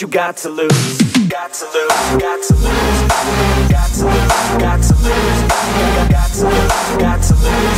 you got to lose. Got to lose, got to lose. Got to lose, got to lose. Got to lose, got to lose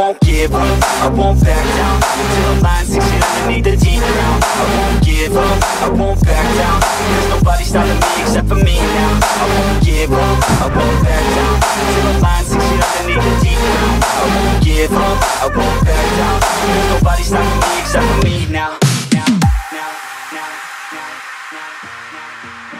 won't give up, I won't back down. The line six feet underneath the deep ground I won't give up, I won't back down. There's nobody stopping me except for me now. I won't give up, I won't back down. The line six feet underneath the deep ground I won't give up, I won't back down. There's nobody stopping me except for me now. Now, now, now, now, now, And let's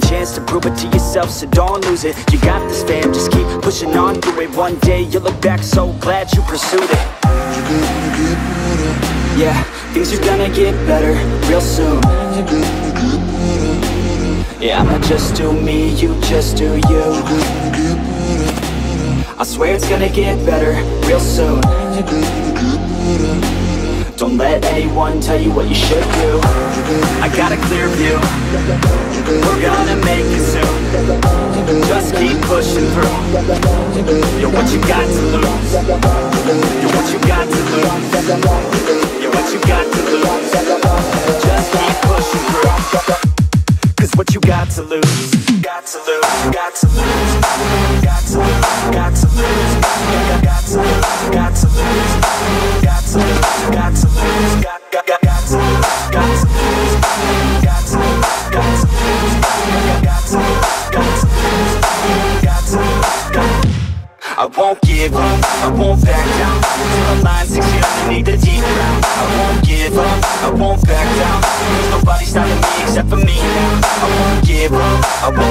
chance to prove it to yourself, so don't lose it. You got this fam, just keep pushing on through it. One day you'll look back so glad you pursued it. Yeah, things are gonna get better real soon. Yeah, I'ma just do me, you just do you. I swear it's gonna get better real soon. Don't let anyone tell you what you should do. I got a clear view Gonna make it soon. Just keep pushing through. You're what you got to lose? You're what you got to lose? You're what you got to lose won't give up, I won't back down. Till the line six feet underneath the deep ground. I won't give up, I won't back down. There's nobody stopping me except for me now. I won't give up, I won't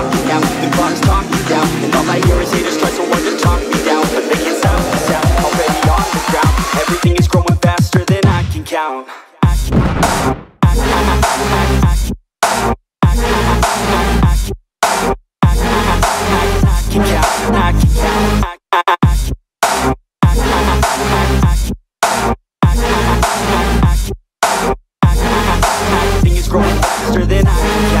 down. Thing growing faster than I can count.